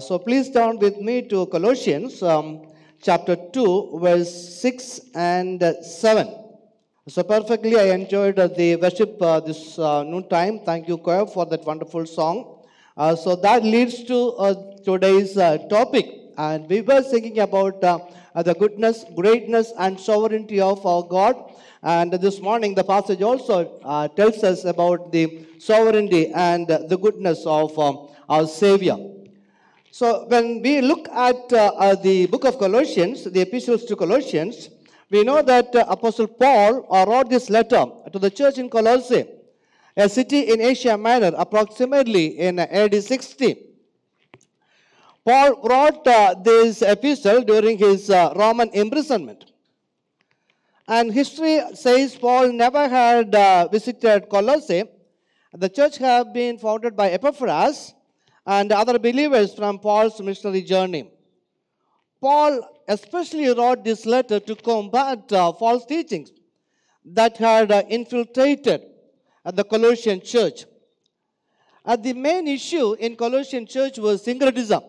So please turn with me to Colossians um, chapter 2, verse 6 and uh, 7. So perfectly, I enjoyed uh, the worship uh, this uh, noon time. Thank you, choir, for that wonderful song. Uh, so that leads to uh, today's topic. And we were thinking about the goodness, greatness, and sovereignty of our God. And this morning, the passage also tells us about the sovereignty and the goodness of um, our Savior. So when we look at uh, uh, the book of Colossians, the epistles to Colossians, we know that uh, Apostle Paul uh, wrote this letter to the church in Colossae, a city in Asia Minor, approximately in AD 60. Paul wrote uh, this epistle during his uh, Roman imprisonment. And history says Paul never had uh, visited Colossae. The church had been founded by Epaphras and other believers from Paul's missionary journey. Paul especially wrote this letter to combat uh, false teachings that had uh, infiltrated the Colossian church. Uh, the main issue in Colossian church was syncretism.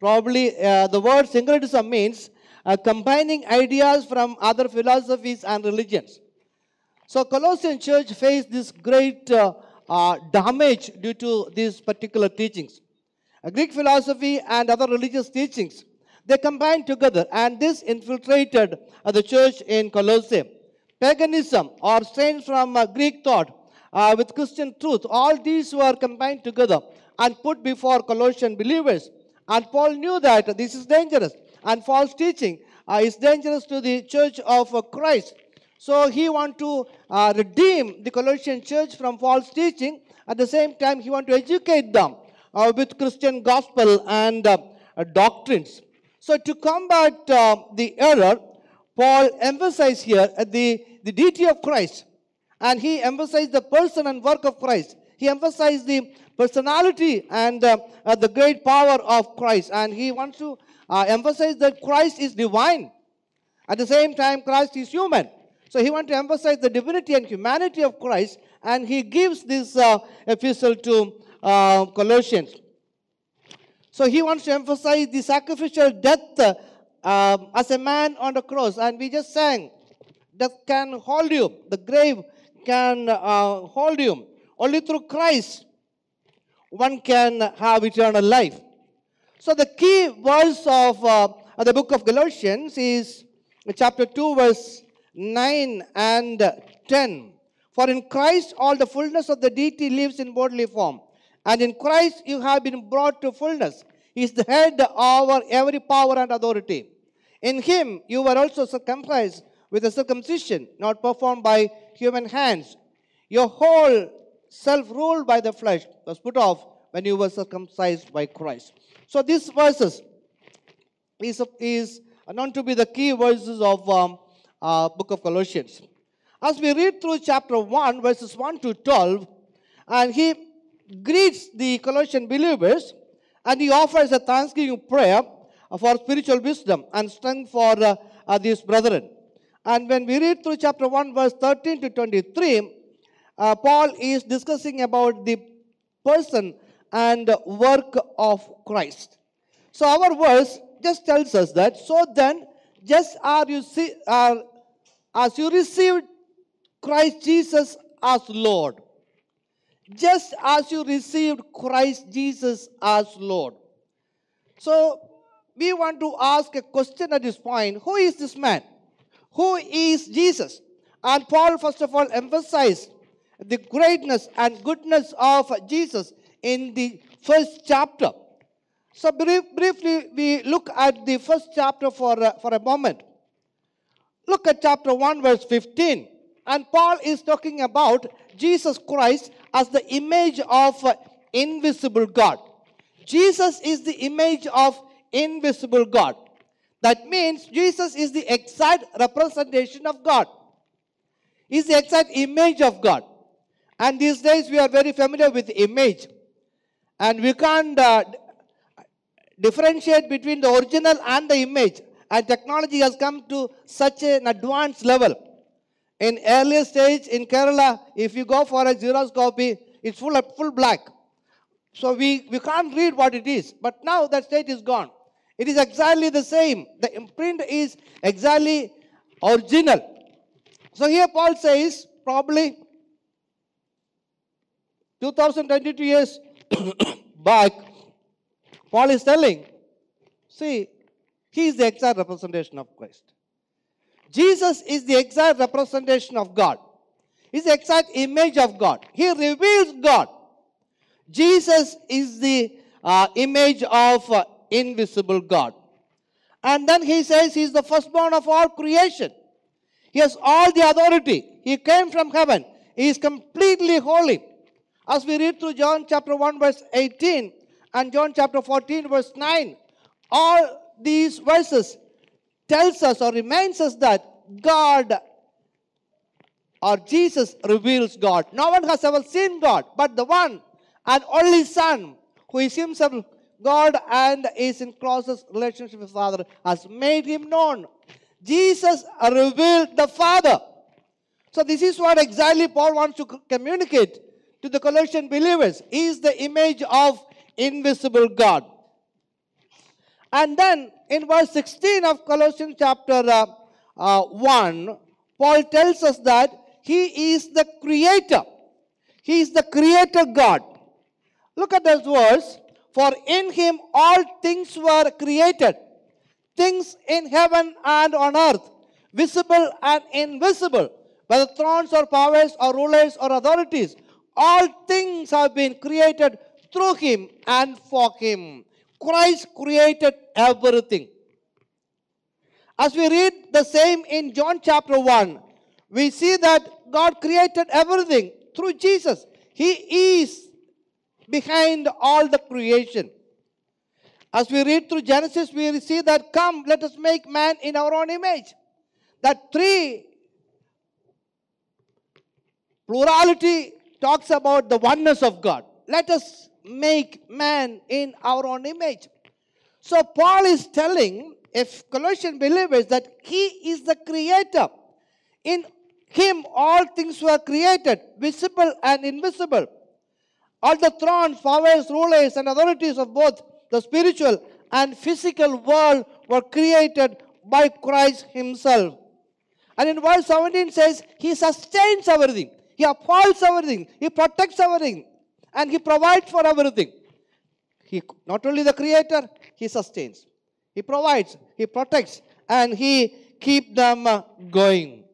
Probably uh, the word syncretism means uh, combining ideas from other philosophies and religions. So Colossian church faced this great uh, uh, damage due to these particular teachings. Greek philosophy and other religious teachings, they combined together and this infiltrated uh, the church in Colossae. Paganism or strains from uh, Greek thought uh, with Christian truth, all these were combined together and put before Colossian believers. And Paul knew that this is dangerous and false teaching is dangerous to the church of Christ. So he want to uh, redeem the Colossian church from false teaching. At the same time, he want to educate them uh, with Christian gospel and uh, doctrines. So to combat uh, the error, Paul emphasized here uh, the, the deity of Christ. And he emphasized the person and work of Christ. He emphasized the personality and uh, the great power of Christ. And he wants to emphasize that Christ is divine. At the same time, Christ is human. So he wants to emphasize the divinity and humanity of Christ, and he gives this uh, epistle to uh, Colossians. So he wants to emphasize the sacrificial death uh, as a man on the cross, and we just sang, "Death can hold you, the grave can uh, hold you. Only through Christ one can have eternal life." So the key verse of uh, the book of Galatians is chapter 2, verse 9 and 10. For in Christ all the fullness of the deity lives in bodily form. And in Christ you have been brought to fullness. He is the head over every power and authority. In him you were also circumcised with a circumcision not performed by human hands. Your whole self ruled by the flesh was put off when you were circumcised by Christ. So these verses is, is known to be the key verses of um, uh, book of Colossians. As we read through chapter 1, verses 1 to 12, and he greets the Colossian believers and he offers a thanksgiving prayer for spiritual wisdom and strength for uh, uh, these brethren. And when we read through chapter 1, verse 13 to 23, uh, Paul is discussing about the person and work of Christ. So our verse just tells us that, so then, just as you see, uh, as you received Christ Jesus as Lord, just as you received Christ Jesus as Lord. So we want to ask a question at this point who is this man? Who is Jesus? And Paul, first of all, emphasized the greatness and goodness of Jesus in the first chapter. So, brief, briefly, we look at the first chapter for, uh, for a moment. Look at chapter 1, verse 15. And Paul is talking about Jesus Christ as the image of invisible God. Jesus is the image of invisible God. That means Jesus is the exact representation of God. Is the exact image of God. And these days we are very familiar with image. And we can't uh, differentiate between the original and the image. And technology has come to such an advanced level. In earlier stage in Kerala, if you go for a Xerox copy, it's full, full black. So we, we can't read what it is. But now that state is gone. It is exactly the same. The imprint is exactly original. So here Paul says, probably 2022 years back, Paul is telling, see, he is the exact representation of Christ. Jesus is the exact representation of God. He's the exact image of God. He reveals God. Jesus is the uh, image of uh, invisible God. And then he says he's the firstborn of all creation. He has all the authority. He came from heaven. He is completely holy. As we read through John chapter 1, verse 18 and John chapter 14, verse 9, all these verses tells us or reminds us that God or Jesus reveals God. No one has ever seen God, but the one and only Son, who is himself God and is in closest relationship with Father, has made him known. Jesus revealed the Father. So this is what exactly Paul wants to communicate to the Colossian believers. He is the image of invisible God. And then in verse 16 of Colossians chapter uh, uh, 1, Paul tells us that he is the creator. He is the creator God. Look at this verse. For in him all things were created, things in heaven and on earth, visible and invisible, whether thrones or powers or rulers or authorities. All things have been created through him and for him. Christ created everything. As we read the same in John chapter 1, we see that God created everything through Jesus. He is behind all the creation. As we read through Genesis, we see that come, let us make man in our own image. That three plurality talks about the oneness of God. Let us make man in our own image. So Paul is telling if Colossian believers that he is the creator. In him all things were created, visible and invisible. All the thrones, powers, rulers, and authorities of both the spiritual and physical world were created by Christ Himself. And in verse 17 says, He sustains everything, He upholds everything, He protects everything, and He provides for everything. He not only the creator, He sustains. He provides, He protects, and He keep them uh, going.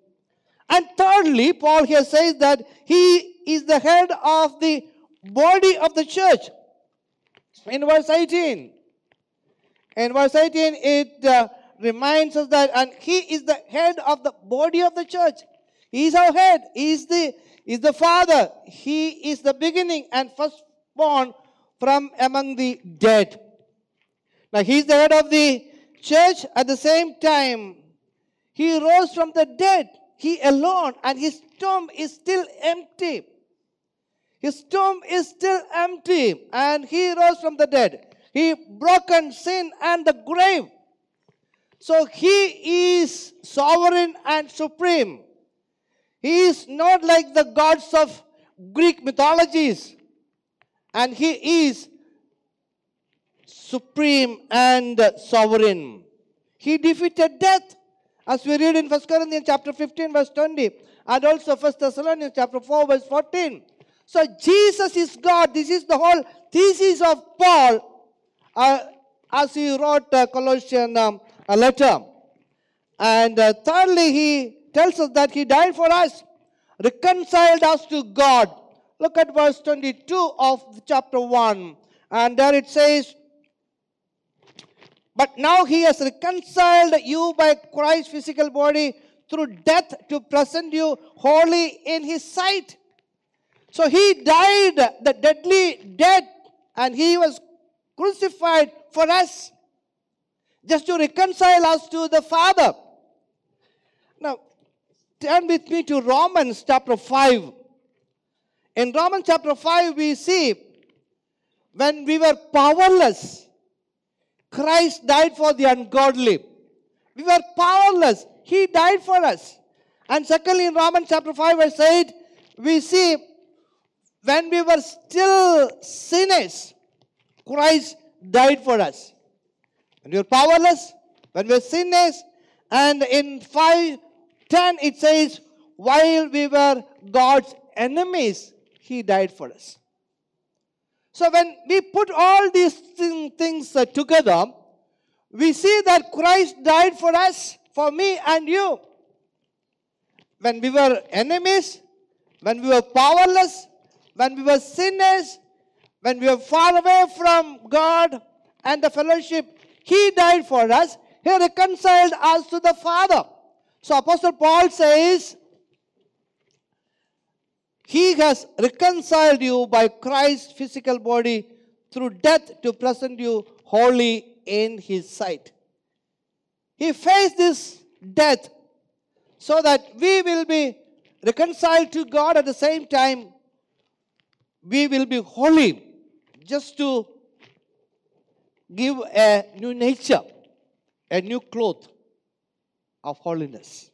And thirdly, Paul here says that He is the head of the body of the church. In verse 18, in verse 18, it uh, reminds us that, and He is the head of the body of the church. He is our head. He is the, he is the Father. He is the beginning and firstborn from among the dead. Now, He is the head of the church. At the same time, He rose from the dead. He alone, and His tomb is still empty. His tomb is still empty, and he rose from the dead. He broken sin and the grave. So he is sovereign and supreme. He is not like the gods of Greek mythologies, and he is supreme and sovereign. He defeated death, as we read in 1 Corinthians chapter 15, verse 20, and also 1 Thessalonians chapter 4, verse 14. So Jesus is God. This is the whole thesis of Paul uh, as he wrote uh, Colossian um, a letter. And uh, thirdly, he tells us that he died for us, reconciled us to God. Look at verse 22 of chapter 1. And there it says, But now he has reconciled you by Christ's physical body through death to present you holy in his sight so he died the deadly death and he was crucified for us just to reconcile us to the Father. Turn with me to Romans chapter 5. In Romans chapter 5, we see when we were powerless, Christ died for the ungodly. We were powerless. He died for us. And secondly, in Romans chapter 5, verse 8, we see when we were still sinners, Christ died for us. When we were powerless, when we were sinners, and in 510 it says, while we were God's enemies, He died for us. So when we put all these thing- things uh, together, we see that Christ died for us, for me and you. When we were enemies, when we were powerless, when we were sinners, when we were far away from God and the fellowship, He died for us. He reconciled us to the Father. So Apostle Paul says, He has reconciled you by Christ's physical body through death to present you holy in His sight. He faced this death so that we will be reconciled to God at the same time we will be holy just to give a new nature, a new cloth of holiness.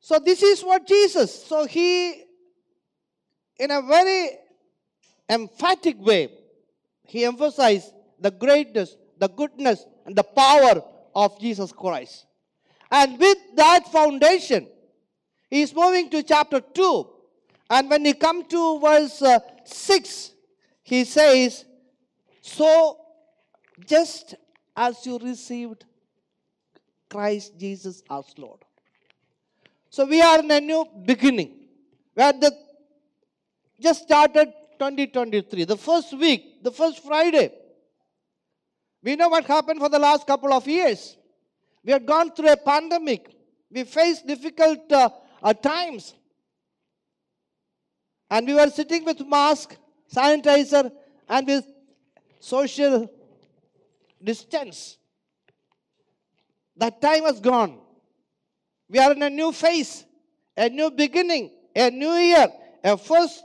So, this is what Jesus, so he, in a very emphatic way, he emphasized the greatness, the goodness, and the power of Jesus Christ. And with that foundation, he is moving to chapter 2. And when he come to verse uh, 6, he says, So just as you received Christ Jesus as Lord. So we are in a new beginning. Where the just started 2023, the first week, the first Friday. We know what happened for the last couple of years. We have gone through a pandemic. We faced difficult uh, uh, times. And we were sitting with mask, sanitizer, and with social distance. That time has gone. We are in a new phase, a new beginning, a new year, a first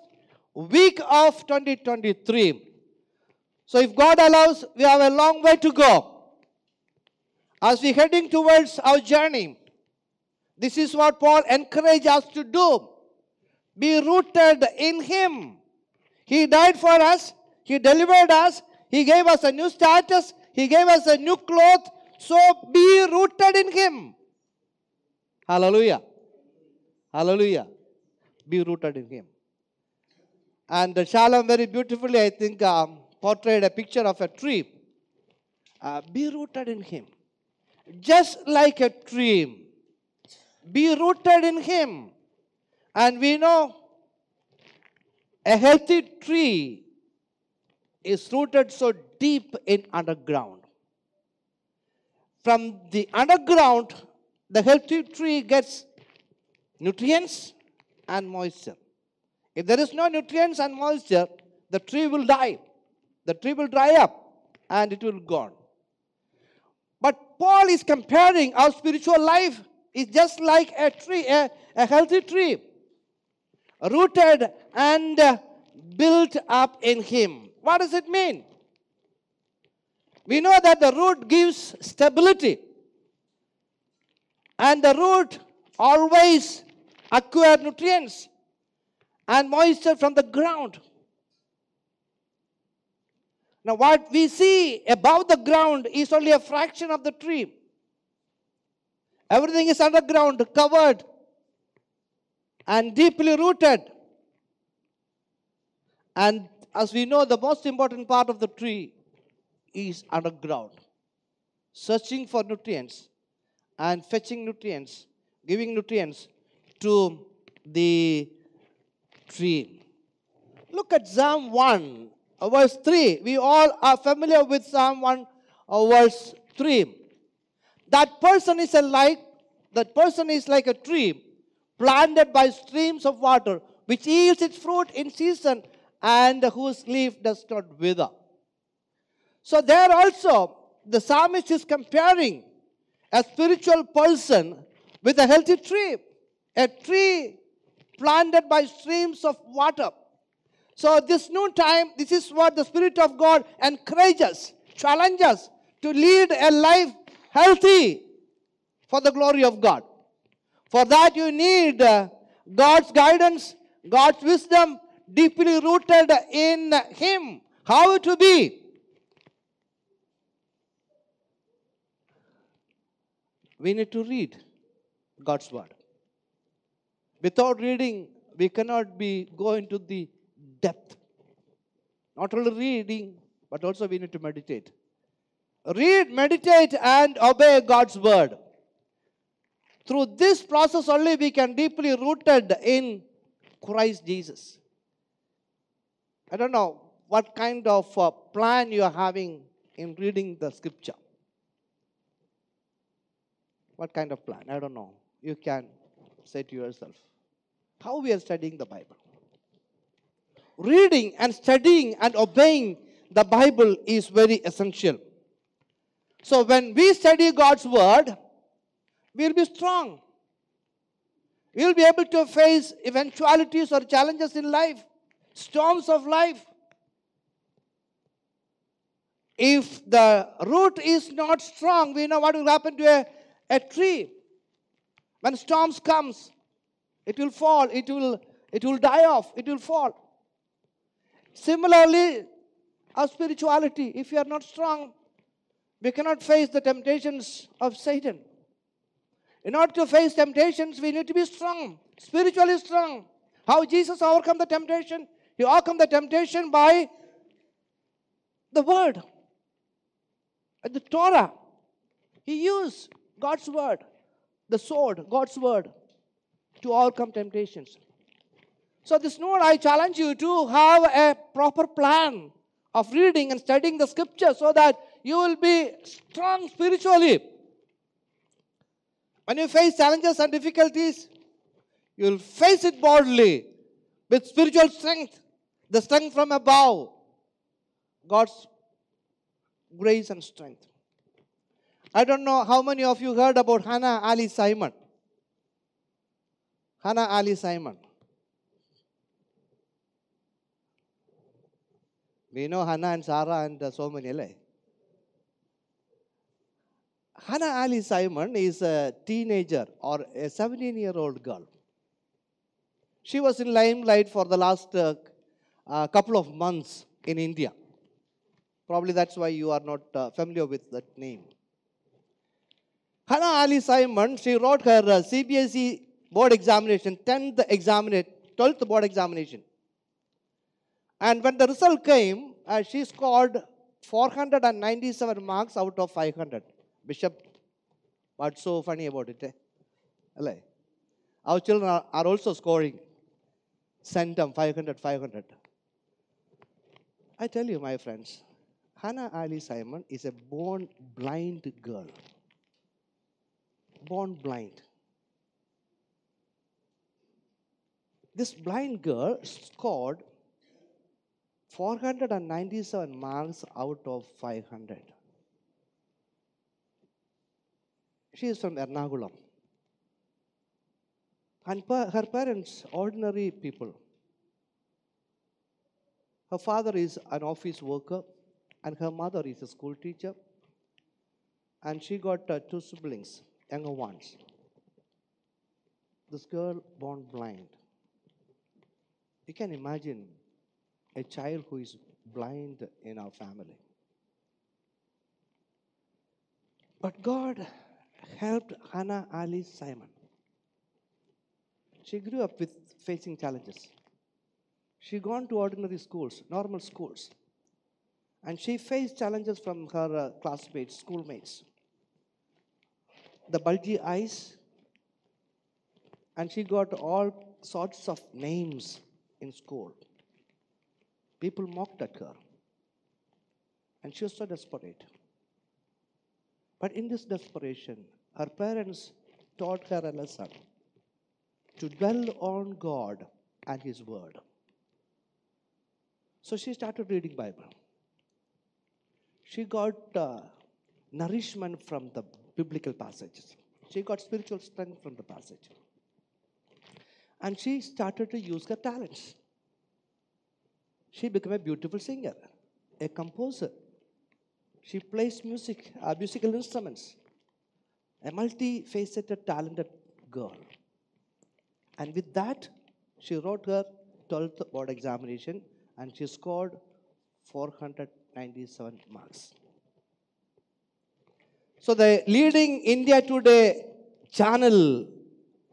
week of 2023. So, if God allows, we have a long way to go. As we're heading towards our journey, this is what Paul encourages us to do. Be rooted in Him. He died for us, He delivered us, He gave us a new status, He gave us a new cloth. So be rooted in Him. Hallelujah. Hallelujah. Be rooted in Him. And the Shalom very beautifully, I think, um, portrayed a picture of a tree. Uh, be rooted in Him. Just like a tree. Be rooted in Him. And we know a healthy tree is rooted so deep in underground. From the underground, the healthy tree gets nutrients and moisture. If there is no nutrients and moisture, the tree will die. The tree will dry up and it will gone. But Paul is comparing our spiritual life is just like a tree, a, a healthy tree, rooted and uh, built up in Him. What does it mean? We know that the root gives stability, and the root always acquire nutrients and moisture from the ground. Now, what we see above the ground is only a fraction of the tree. Everything is underground, covered, and deeply rooted. And as we know, the most important part of the tree is underground, searching for nutrients and fetching nutrients, giving nutrients to the tree. Look at Psalm 1, uh, verse 3. We all are familiar with Psalm 1, uh, verse 3. That person is like that person is like a tree planted by streams of water, which yields its fruit in season and whose leaf does not wither. So there also the psalmist is comparing a spiritual person with a healthy tree, a tree planted by streams of water. So this noontime, this is what the Spirit of God encourages, challenges to lead a life healthy for the glory of God. For that you need uh, God's guidance, God's wisdom deeply rooted in Him. How to be? We need to read God's word. Without reading, we cannot be go into the depth. Not only reading, but also we need to meditate. Read, meditate, and obey God's word. Through this process only we can deeply rooted in Christ Jesus. I don't know what kind of uh, plan you are having in reading the scripture. What kind of plan? I don't know. You can say to yourself. How we are studying the Bible. Reading and studying and obeying the Bible is very essential. So when we study God's word, we'll be strong. We'll be able to face eventualities or challenges in life, storms of life. If the root is not strong, we know what will happen to a, a tree. When storms comes, it will fall, it will, it will die off, it will fall. Similarly, our spirituality, if you are not strong, we cannot face the temptations of Satan. In order to face temptations, we need to be strong, spiritually strong. How Jesus overcome the temptation? He overcome the temptation by the word, the Torah. He used God's word, the sword, God's word, to overcome temptations. So, this note, I challenge you to have a proper plan of reading and studying the scripture so that you will be strong spiritually. When you face challenges and difficulties, you will face it boldly with spiritual strength, the strength from above, God's grace and strength. I don't know how many of you heard about Hannah Alice Simon. Hannah Alice Simon. We know Hannah and Sarah and uh, so many. Right? Hannah Alice Simon is a teenager or a 17 year old girl. She was in limelight for the last uh, uh, couple of months in India. Probably that's why you are not uh, familiar with that name. Hannah Alice Simon, she wrote her uh, CBSE board examination, 10th examination, 12th board examination. And when the result came, uh, she scored 497 marks out of 500. Bishop, what's so funny about it? Eh? Our children are, are also scoring. Centum 500, 500. I tell you, my friends, Hannah Alice Simon is a born blind girl. Born blind. This blind girl scored 497 marks out of 500. She is from Ernakulam. And her parents, ordinary people. Her father is an office worker, and her mother is a school teacher. And she got uh, two siblings, younger ones. This girl born blind. You can imagine a child who is blind in our family. But God helped Hannah Alice Simon. She grew up with facing challenges. She gone to ordinary schools, normal schools, and she faced challenges from her uh, classmates, schoolmates. The bulgy eyes, and she got all sorts of names in school. People mocked at her. And she was so desperate. But in this desperation, her parents taught her a lesson to dwell on God and His Word. So she started reading Bible. She got uh, nourishment from the biblical passages. She got spiritual strength from the passage. And she started to use her talents. She became a beautiful singer, a composer. She plays music, uh, musical instruments, a multifaceted, talented girl. And with that, She wrote her 12th board examination and she scored 497 marks. So the leading India Today channel,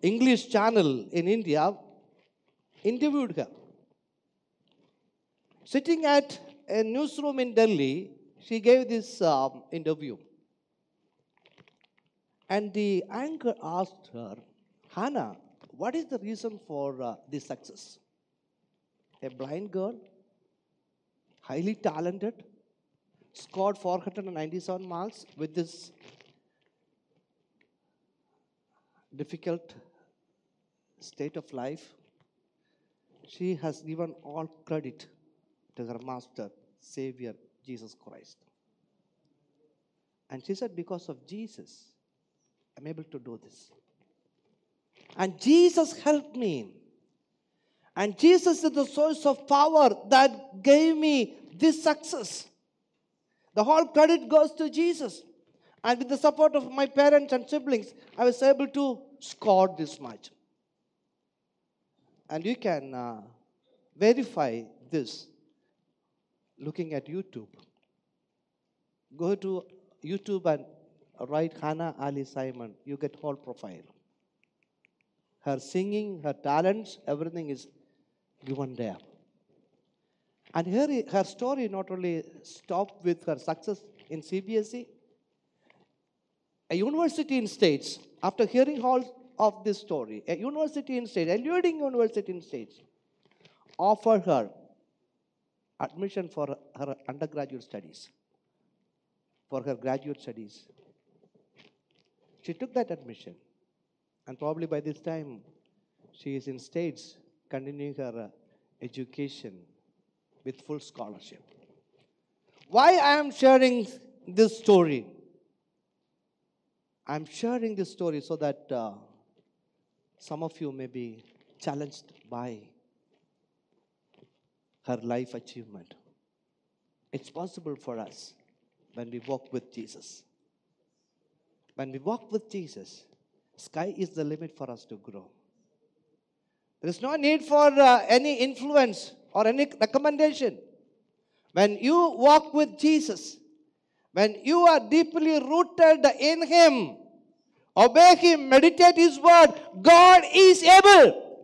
English channel in India, interviewed her. Sitting at a newsroom in Delhi, she gave this um, interview. And the anchor asked her, Hannah, what is the reason for uh, this success? A blind girl, highly talented, scored 497 marks with this difficult state of life. She has given all credit to her master, Savior, Jesus Christ. And she said, Because of Jesus, I'm able to do this. And Jesus helped me. And Jesus is the source of power that gave me this success. The whole credit goes to Jesus. And with the support of my parents and siblings, I was able to score this much. And you can uh, verify this looking at YouTube. Go to YouTube and write Hannah Alice Simon. You get whole profile. Her singing, her talents, everything is given there. And here, her story not only stopped with her success in CBSE, a university in States, after hearing all of this story, a university in States, a leading university in States, offered her admission for her undergraduate studies, for her graduate studies. She took that admission, and probably by this time, she is in States continuing her uh, education with full scholarship. Why I am sharing this story? I'm sharing this story so that uh, some of you may be challenged by her life achievement. It's possible for us when we walk with Jesus. When we walk with Jesus, sky is the limit for us to grow. There is no need for uh, any influence or any recommendation. When you walk with Jesus, when you are deeply rooted in Him, obey Him, meditate His word, God is able.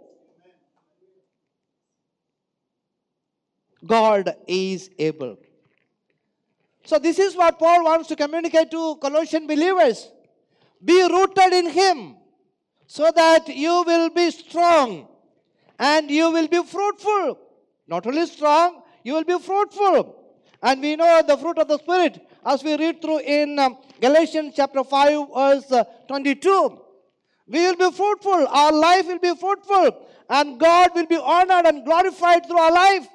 God is able. So, this is what Paul wants to communicate to Colossian believers. Be rooted in Him so that you will be strong and you will be fruitful. Not only strong, you will be fruitful. And we know the fruit of the Spirit as we read through in um, Galatians chapter 5, verse uh, 22. We will be fruitful. Our life will be fruitful. And God will be honored and glorified through our life.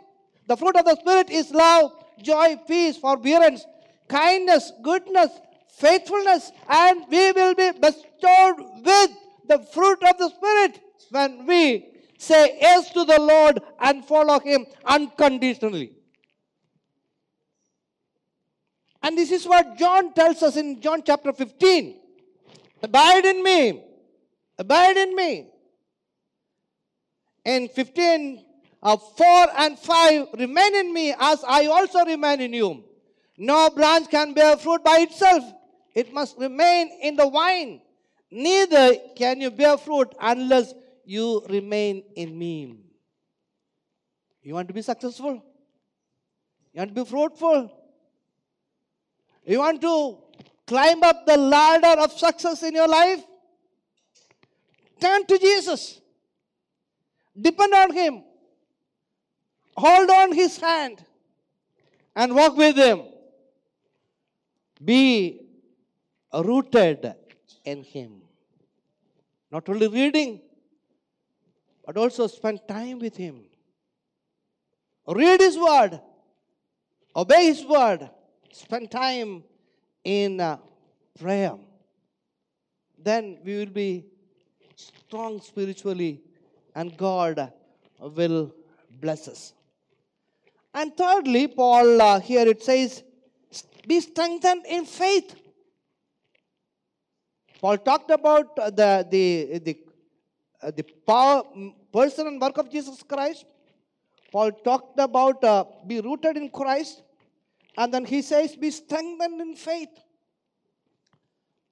The fruit of the Spirit is love, joy, peace, forbearance, kindness, goodness, faithfulness. And we will be bestowed with the fruit of the Spirit when we say yes to the Lord and follow Him unconditionally. And this is what John tells us in John chapter 15 Abide in me, abide in me. In 15, uh, 4 and 5, remain in me as I also remain in you. No branch can bear fruit by itself, it must remain in the vine. Neither can you bear fruit unless you remain in me. You want to be successful? You want to be fruitful? You want to climb up the ladder of success in your life? Turn to Jesus. Depend on Him. Hold on His hand and walk with Him. Be rooted in Him. Not only reading, but also spend time with Him. Read His Word, obey His Word, spend time in uh, prayer. Then we will be strong spiritually, and God will bless us. And thirdly, Paul uh, here it says, be strengthened in faith. Paul talked about the, the, the uh, the power, mm, person and work of Jesus Christ. Paul talked about uh, be rooted in Christ, and then he says be strengthened in faith.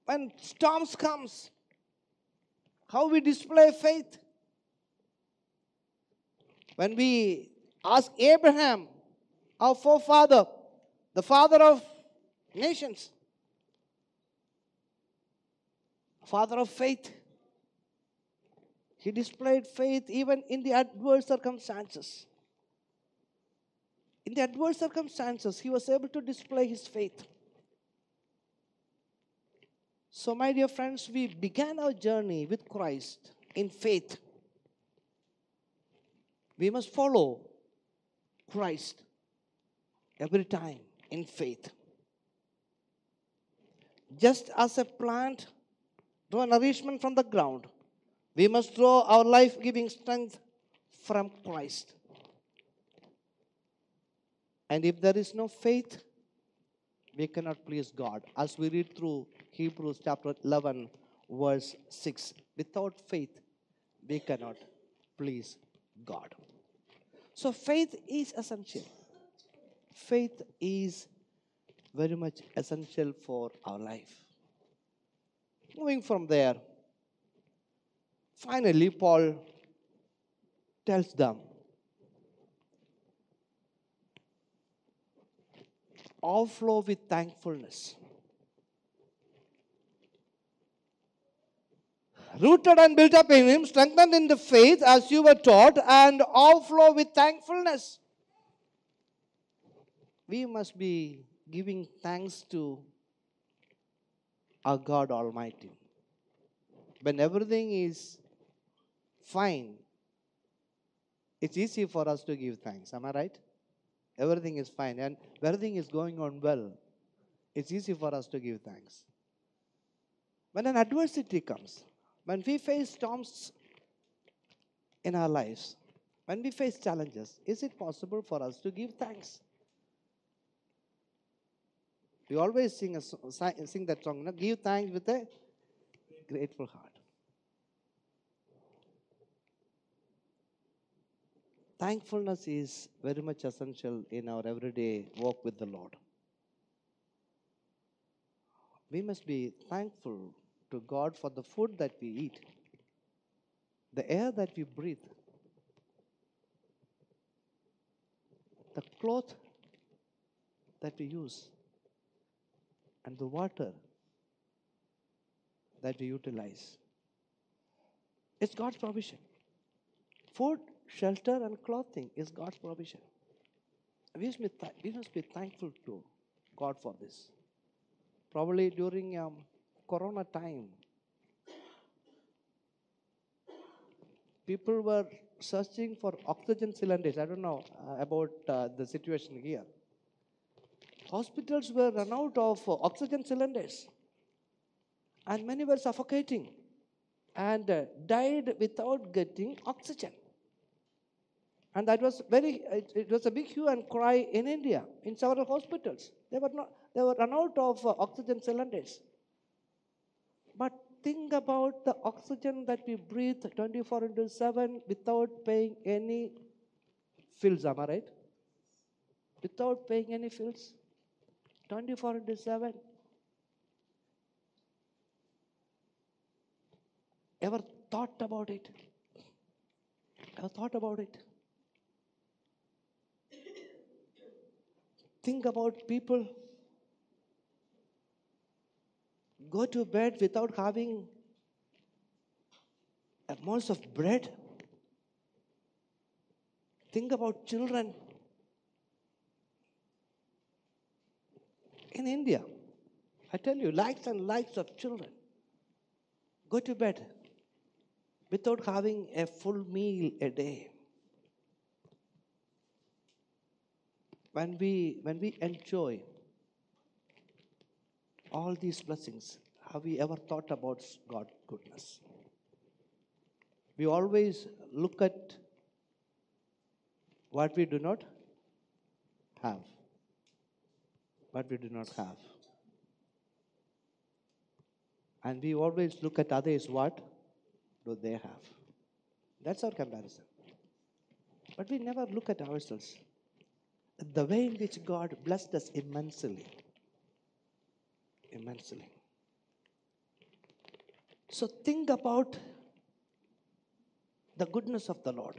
When storms comes, how we display faith. When we ask Abraham, our forefather, the father of nations, father of faith, he displayed faith even in the adverse circumstances. In the adverse circumstances, he was able to display his faith. So, my dear friends, we began our journey with Christ in faith. We must follow Christ every time in faith. Just as a plant draw nourishment from the ground, we must draw our life giving strength from Christ. And if there is no faith, we cannot please God. As we read through Hebrews chapter 11, verse 6, without faith, we cannot please God. So, faith is essential. Faith is very much essential for our life. Moving from there, finally, Paul tells them overflow with thankfulness. Rooted and built up in Him, strengthened in the faith as you were taught, and overflow with thankfulness. We must be giving thanks to our God Almighty. When everything is fine, it's easy for us to give thanks. Am I right? Everything is fine. And everything is going on well. It's easy for us to give thanks. When an adversity comes, when we face storms in our lives, when we face challenges, is it possible for us to give thanks? We always sing, a, sing that song, give thanks with a grateful heart. Thankfulness is very much essential in our everyday walk with the Lord. We must be thankful to God for the food that we eat, the air that we breathe, the cloth that we use, and the water that we utilize. It's God's provision. Food shelter and clothing is God's provision. We must be, th- we must be thankful to God for this. Probably during um, Corona time, people were searching for oxygen cylinders. I don't know uh, about uh, the situation here. Hospitals were run out of uh, oxygen cylinders, and many were suffocating and uh, died without getting oxygen. And that was very, it, it, was a big hue and cry in India, in several hospitals. They were, not, they were run out of uh, oxygen cylinders. But think about the oxygen that we breathe 24 into 7 without paying any fills, am I right? Without paying any fills. 24 into 7. Ever thought about it? Ever thought about it? Think about people go to bed without having a morsel of bread. Think about children in India. I tell you, lakhs and lakhs of children go to bed without having a full meal a day. When we, when we enjoy all these blessings, have we ever thought about God's goodness? We always look at what we do not have. What we do not have. And we always look at others, what do they have? That's our comparison. But we never look at ourselves. The way in which God blessed us immensely. Immensely. So think about the goodness of the Lord.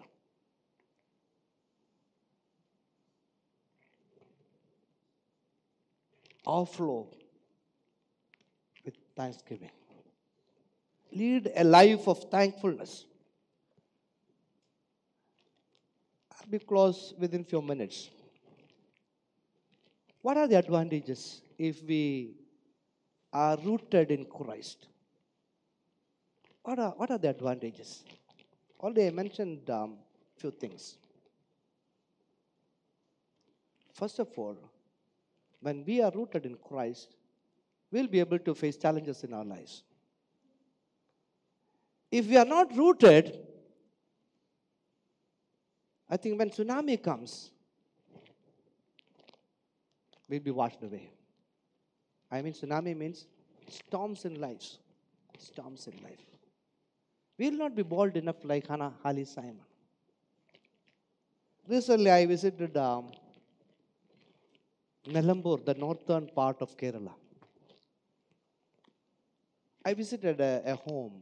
Overflow with thanksgiving. Lead a life of thankfulness. I'll be close within few minutes. What are the advantages if we are rooted in Christ? What are, what are the advantages? Already I mentioned um, few things. First of all, when we are rooted in Christ, we'll be able to face challenges in our lives. If we are not rooted, I think when tsunami comes, we'll be washed away. I mean, tsunami means storms in lives. Storms in life. We will not be bold enough like Hannah Alice Simon. Recently, I visited um, the northern part of Kerala. I visited a, a home.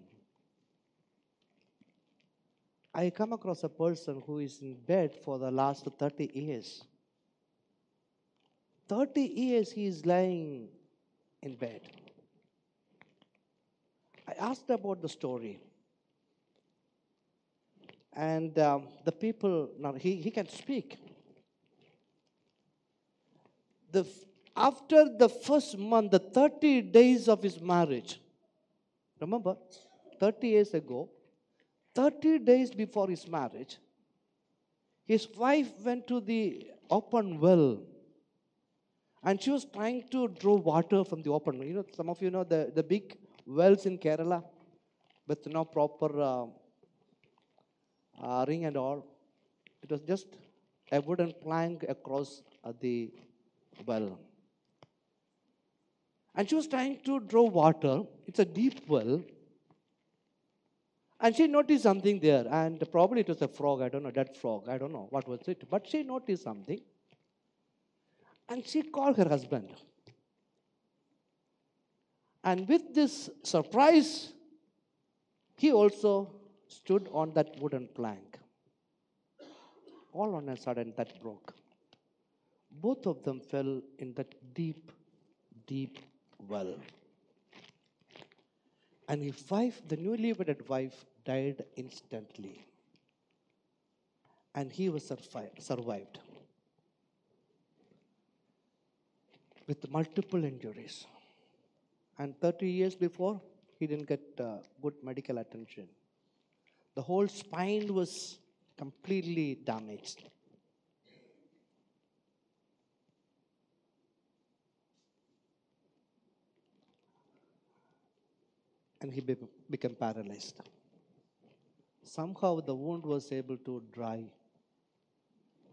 I come across a person who is in bed for the last 30 years. 30 years he is lying in bed. I asked about the story. And um, the people, now he, he can speak. The, after the first month, the 30 days of his marriage, remember, 30 years ago, 30 days before his marriage, his wife went to the open well and she was trying to draw water from the open. You know, some of you know the, the big wells in Kerala with no proper uh, uh, ring and all. It was just a wooden plank across uh, the well. And she was trying to draw water. It's a deep well. And she noticed something there, and probably it was a frog, I don't know, dead frog, I don't know what was it. But she noticed something. And she called her husband. And with this surprise, he also stood on that wooden plank. All on a sudden, that broke. Both of them fell in that deep, deep well. And his wife, the newly wedded wife, died instantly. And he was survived with multiple injuries. And 30 years before, he didn't get uh, good medical attention. The whole spine was completely damaged. And he be- became paralyzed. Somehow the wound was able to dry,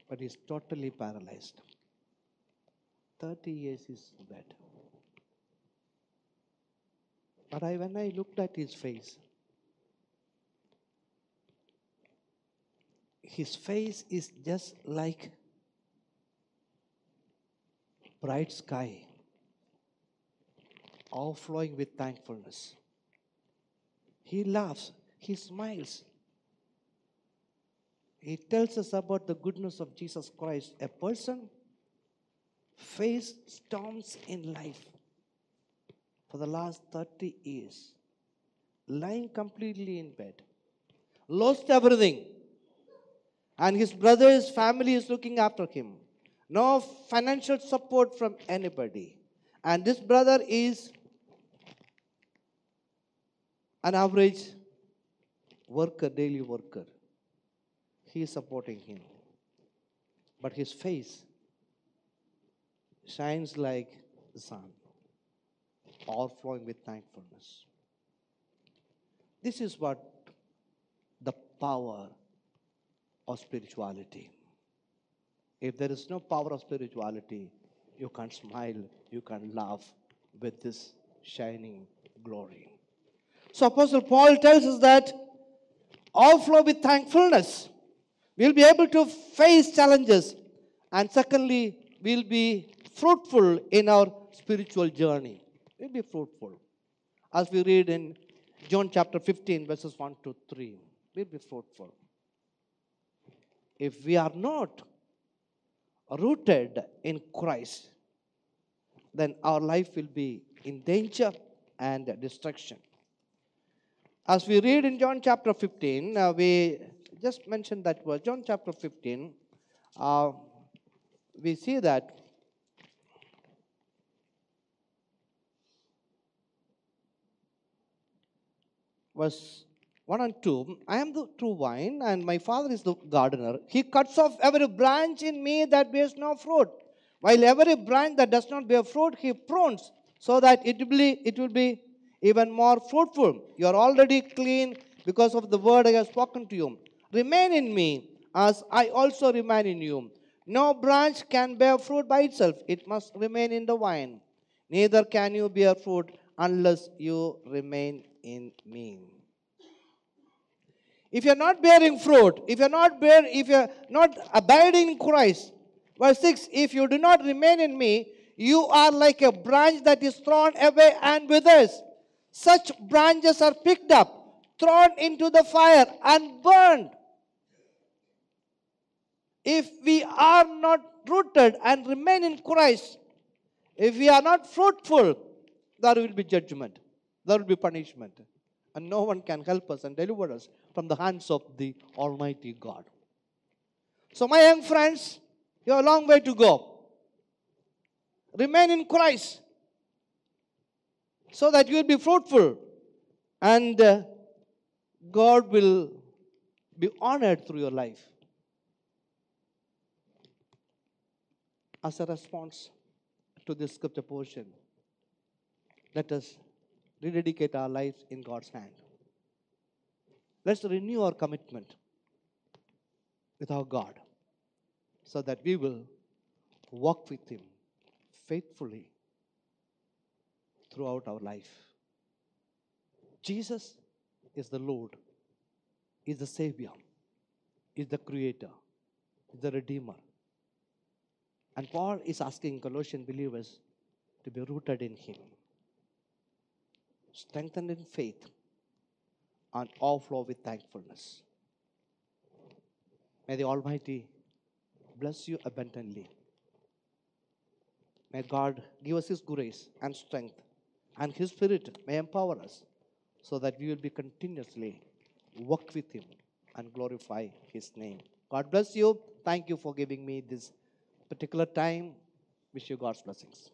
but he's totally paralyzed. 30 years is bed. But I, when I looked at his face, his face is just like bright sky, overflowing with thankfulness. He laughs, he smiles. He tells us about the goodness of Jesus Christ. A person faced storms in life for the last 30 years, lying completely in bed, lost everything, and his brother's family is looking after him. No financial support from anybody. And this brother is an average worker, daily worker. He is supporting him. But his face shines like the sun, overflowing with thankfulness. This is what the power of spirituality. If there is no power of spirituality, you can't smile, you can't laugh with this shining glory. So, Apostle Paul tells us that overflow with thankfulness. We'll be able to face challenges. And secondly, we'll be fruitful in our spiritual journey. We'll be fruitful. As we read in John chapter 15, verses 1 to 3, we'll be fruitful. If we are not rooted in Christ, then our life will be in danger and destruction. As we read in John chapter 15, uh, we just mentioned that verse. John chapter 15, uh, we see that verse 1 and 2 I am the true vine, and my Father is the gardener. He cuts off every branch in me that bears no fruit, while every branch that does not bear fruit, he prunes, so that it will be, it will be even more fruitful. You are already clean because of the word I have spoken to you. Remain in me, as I also remain in you. No branch can bear fruit by itself, it must remain in the vine. Neither can you bear fruit unless you remain in me. If you're not bearing fruit, if you're not bear, if you're not abiding in Christ, verse 6, if you do not remain in me, you are like a branch that is thrown away and withers. Such branches are picked up, thrown into the fire, and burned. If we are not rooted and remain in Christ, if we are not fruitful, there will be judgment, there will be punishment. And no one can help us and deliver us from the hands of the Almighty God. So, my young friends, you have a long way to go. Remain in Christ so that you will be fruitful and uh, God will be honored through your life. As a response to this scripture portion, let us rededicate our lives in God's hand. Let's renew our commitment with our God so that we will walk with Him faithfully throughout our life. Jesus is the Lord, is the Savior, is the Creator, is the Redeemer. And Paul is asking Colossian believers to be rooted in Him, strengthened in faith, and overflow with thankfulness. May the Almighty bless you abundantly. May God give us His grace and strength, and His Spirit may empower us so that we will be continuously work with Him and glorify His name. God bless you. Thank you for giving me this particular time. Wish you God's blessings.